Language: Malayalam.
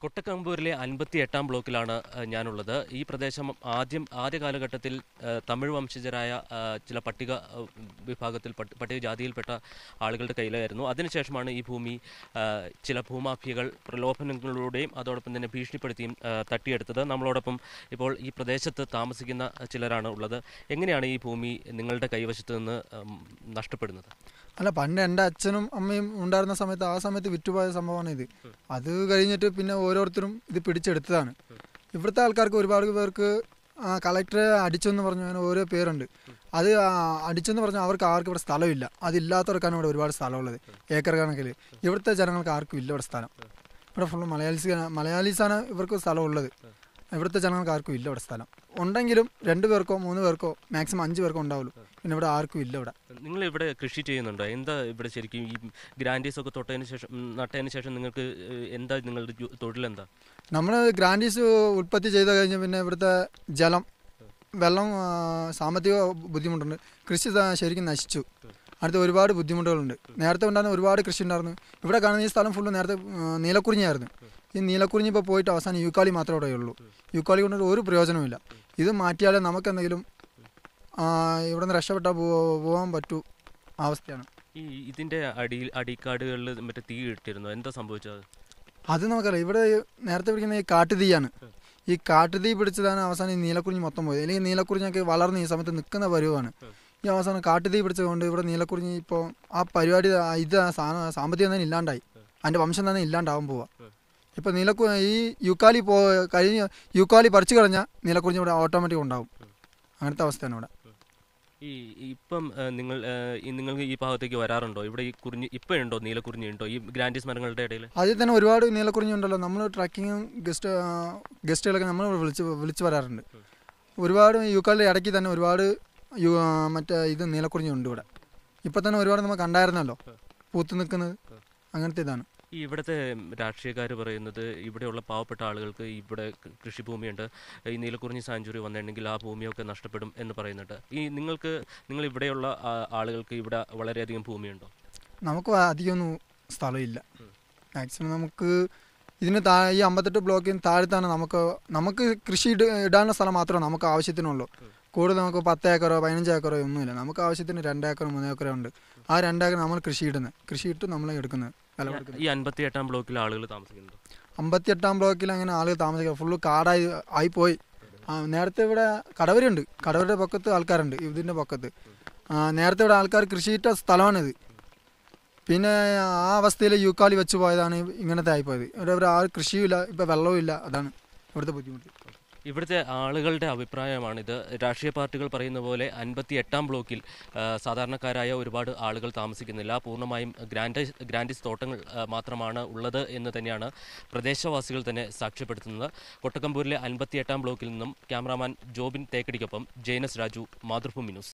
കൊട്ടക്കമ്പൂരിലെ അൻപത്തി എട്ടാം ബ്ലോക്കിലാണ് ഞാനുള്ളത്. ഈ പ്രദേശം ആദ്യം ആദ്യ കാലഘട്ടത്തിൽ തമിഴ് വംശജരായ ചില പട്ടിക വിഭാഗത്തിൽ പട്ടി- പട്ടിക ജാതിയിൽപ്പെട്ട ആളുകളുടെ കയ്യിലായിരുന്നു. അതിനുശേഷമാണ് ഈ ഭൂമി ചില ഭൂമാഫിയകൾ പ്രലോഭനങ്ങളിലൂടെയും അതോടൊപ്പം തന്നെ ഭീഷണിപ്പെടുത്തിയും തട്ടിയെടുത്തത്. നമ്മളോടൊപ്പം ഇപ്പോൾ ഈ പ്രദേശത്ത് താമസിക്കുന്ന ചിലരാണ് ഉള്ളത്. എങ്ങനെയാണ് ഈ ഭൂമി നിങ്ങളുടെ കൈവശത്ത് നിന്ന് നഷ്ടപ്പെടുന്നത്? അല്ല പണ്ട് എന്റെ അച്ഛനും അമ്മയും ഉണ്ടായിരുന്ന സമയത്ത് ആ സമയത്ത് വിറ്റുപോയ സംഭവമാണ് ഇത്. അത് കഴിഞ്ഞിട്ട് പിന്നെ ഓരോരുത്തരും ഇത് പിടിച്ചെടുത്തതാണ്. ഇവിടുത്തെ ആൾക്കാർക്ക് ഒരുപാട് പേർക്ക് കളക്ടറെ അടിച്ചെന്ന് പറഞ്ഞു അങ്ങനെ ഓരോ പേരുണ്ട്. അത് അടിച്ചെന്ന് പറഞ്ഞാൽ അവർക്ക് ആർക്കും ഇവിടെ സ്ഥലമില്ല. അതില്ലാത്തവർക്കാണ് ഇവിടെ ഒരുപാട് സ്ഥലമുള്ളത്. ഏക്കർ കണക്കിൽ ഇവിടുത്തെ ജനങ്ങൾക്ക് ആർക്കും ഇല്ല ഇവിടെ സ്ഥലം. ഇവിടെ ഫുള്ള് മലയാളീസ് മലയാളീസാണ് ഇവർക്ക് സ്ഥലമുള്ളത്. ഇവിടുത്തെ ജനങ്ങൾക്ക് ആർക്കും ഇല്ല ഇവിടെ സ്ഥലം. ഉണ്ടെങ്കിലും രണ്ടു പേർക്കോ മൂന്ന് പേർക്കോ മാക്സിമം അഞ്ച് പേർക്കോ ഉണ്ടാവുള്ളൂ. പിന്നെ ഇവിടെ ആർക്കും ഇല്ല ഇവിടെ. നിങ്ങൾ ഇവിടെ കൃഷി ചെയ്യുന്നുണ്ടോ? എന്താ ഇവിടെ ശരിക്കും ഈ ഗ്രാൻഡീസ് ഒക്കെ തൊട്ടതിന് ശേഷം നട്ടതിന് ശേഷം നിങ്ങൾക്ക് എന്താ നിങ്ങളുടെ തൊഴിലെന്താ? നമ്മൾ ഗ്രാൻഡീസ് ഉൽപ്പത്തി ചെയ്ത് കഴിഞ്ഞ് പിന്നെ ഇവിടുത്തെ ജലം വെള്ളം സാമ്പത്തിക ബുദ്ധിമുട്ടുണ്ട്. കൃഷി ശരിക്കും നശിച്ചു. അടുത്ത ഒരുപാട് ബുദ്ധിമുട്ടുകളുണ്ട്. നേരത്തെ ഉണ്ടായിരുന്ന ഒരുപാട് കൃഷി ഉണ്ടായിരുന്നു. ഇവിടെ കാണുന്ന ഈ സ്ഥലം ഫുള്ള് നേരത്തെ നീലക്കുറിഞ്ഞായിരുന്നു ഈ നീലക്കുറിഞ്ഞി ഇപ്പോൾ പോയിട്ട് അവസാനം യൂക്കാലി മാത്രമേ അവിടെ ഉള്ളൂ. യൂക്കാലി കൊണ്ട് ഒരു പ്രയോജനമില്ല ഇത് മാറ്റിയാലേ നമുക്ക് എന്തെങ്കിലും ഇവിടെ നിന്ന് രക്ഷപ്പെട്ടാൽ പോകാൻ പറ്റൂ അവസ്ഥയാണ്. ഈ ഇതിന്റെ അടിയിൽ അടിക്കാടുകളിൽ മറ്റേ തീ ഇട്ടിരുന്നു? എന്താ സംഭവിച്ചത് അത്? നമുക്കറിയാം. ഇവിടെ നേരത്തെ പിടിക്കുന്ന ഈ കാട്ടുതീയാണ്. ഈ കാട്ടുതീ പിടിച്ചതാണ് അവസാനം ഈ നീലക്കുറിഞ്ഞി മൊത്തം പോയത്. അല്ലെങ്കിൽ നീലക്കുറിഞ്ഞൊക്കെ വളർന്ന് ഈ സമയത്ത് നിൽക്കുന്ന പരുവാണ്. ഈ അവസാനം കാട്ടുതീ പിടിച്ചതുകൊണ്ട് ഇവിടെ നീലക്കുറിഞ്ഞി ഇപ്പോൾ ആ പരിപാടി ഇത് സാമ്പത്തികം തന്നെ ഇല്ലാണ്ടായി. അതിന്റെ വംശം തന്നെ ഇല്ലാണ്ടാവാൻ പോവാ. ഇപ്പോൾ നീലക്കു ഈ യുക്കാലി പോ കഴിഞ്ഞ് യുക്കാലി പറിച്ചു കളഞ്ഞാൽ നീലക്കുറിഞ്ഞി ഇവിടെ ഓട്ടോമാറ്റിക് ഉണ്ടാവും. അങ്ങനത്തെ അവസ്ഥയാണ് ഇവിടെ. ഈ ഇപ്പം നിങ്ങൾ നിങ്ങൾക്ക് ഈ ഭാഗത്തേക്ക് വരാറുണ്ടോ? ഇവിടെ ഈ കുറിഞ്ഞ് ഇപ്പം ഉണ്ടോ നീലക്കുറിഞ്ഞി ഉണ്ടോ? ഈ ഗ്രാൻഡീസ് മരങ്ങളുടെ ഇടയിൽ അതിൽ തന്നെ ഒരുപാട് നീലക്കുറിഞ്ഞി ഉണ്ടല്ലോ. നമ്മൾ ട്രക്കിങ്ങും ഗസ്റ്റ് ഗസ്റ്റുകളൊക്കെ നമ്മൾ വിളിച്ച് വിളിച്ച് വരാറുണ്ട്. ഒരുപാട് യുക്കാലിന്റെ ഇടയ്ക്ക് തന്നെ ഒരുപാട് മറ്റേ ഇത് നീലക്കുറിഞ്ഞി ഉണ്ട് ഇവിടെ. ഇപ്പം തന്നെ ഒരുപാട് നമുക്ക് കണ്ടായിരുന്നല്ലോ. പൂത്ത് നിൽക്കുന്നത്. അങ്ങനത്തെ ഇതാണ്. ഈ ഇവിടുത്തെ രാഷ്ട്രീയക്കാർ പറയുന്നത് ഇവിടെയുള്ള പാവപ്പെട്ട ആളുകൾക്ക് ഇവിടെ കൃഷിഭൂമിയുണ്ട്. ഈ നീലക്കുറിഞ്ഞി സാഞ്ചുറി വന്നിട്ടുണ്ടെങ്കിൽ ആ ഭൂമിയൊക്കെ നഷ്ടപ്പെടും എന്ന് പറയുന്നുണ്ട്. ഈ നിങ്ങൾക്ക് നിങ്ങൾ ഇവിടെയുള്ള ആളുകൾക്ക് ഇവിടെ വളരെയധികം ഭൂമിയുണ്ടോ? നമുക്ക് അധികമൊന്നും സ്ഥലമില്ല. മാക്സിമം നമുക്ക് ഇതിന് താ ഈ അമ്പത്തെട്ട് ബ്ലോക്കിന് താഴത്താണ് നമുക്ക് നമുക്ക് കൃഷി ഇട ഇടാനുള്ള സ്ഥലം മാത്രമേ നമുക്ക് ആവശ്യത്തിനുള്ളൂ. കൂടുതൽ നമുക്ക് പത്ത് ഏക്കറോ പതിനഞ്ച് ഏക്കറോ ഒന്നുമില്ല. നമുക്ക് ആവശ്യത്തിന് രണ്ട് ഏക്കറോ മൂന്ന് ഏക്കറോ ഉണ്ട്. ആ രണ്ട് ഏക്കർ നമ്മൾ കൃഷി ഇടുന്നത് കൃഷി ഇട്ട് നമ്മൾ എടുക്കുന്നത്. ഈ അൻപത്തി എട്ടാം ബ്ലോക്കിൽ ആളുകൾ താമസിക്കുന്നുണ്ടോ? അമ്പത്തിയെട്ടാം ബ്ലോക്കിൽ അങ്ങനെ ആളുകൾ താമസിക്കുക. ഫുള്ള് കാടായി ആയിപ്പോയി. നേരത്തെ ഇവിടെ കടവരുണ്ട്. കടവരുടെ പക്കത്ത് ആൾക്കാരുണ്ട്. ഇതിന്റെ പക്കത്ത്. നേരത്തെ ഇവിടെ ആൾക്കാർ കൃഷിയിട്ട സ്ഥലമാണിത് പിന്നെ ആ അവസ്ഥയിൽ യൂക്കാലി വെച്ച് പോയതാണ് ഇങ്ങനത്തെ ആയിപ്പോയത്. ഇവിടെ ഇവിടെ ആ കൃഷിയും ഇല്ല ഇപ്പം വെള്ളവും ഇല്ല അതാണ് ഇവിടുത്തെ ബുദ്ധിമുട്ട്. ഇവിടുത്തെ ആളുകളുടെ അഭിപ്രായമാണിത്. രാഷ്ട്രീയ പാർട്ടികൾ പറയുന്ന പോലെ അൻപത്തി എട്ടാം ബ്ലോക്കിൽ സാധാരണക്കാരായ ഒരുപാട് ആളുകൾ താമസിക്കുന്നില്ല. പൂർണമായും ഗ്രാൻഡൈസ് ഗ്രാൻഡിസ് തോട്ടങ്ങൾ മാത്രമാണ് ഉള്ളത് എന്ന് തന്നെയാണ് പ്രദേശവാസികൾ തന്നെ സാക്ഷ്യപ്പെടുത്തുന്നത്. കൊട്ടക്കമ്പൂരിലെ അൻപത്തി എട്ടാം ബ്ലോക്കിൽ നിന്നും ക്യാമറാമാൻ ജോബിൻ തേക്കടിക്കൊപ്പം ജെയ്നസ് രാജു മാതൃഭൂമി ന്യൂസ്.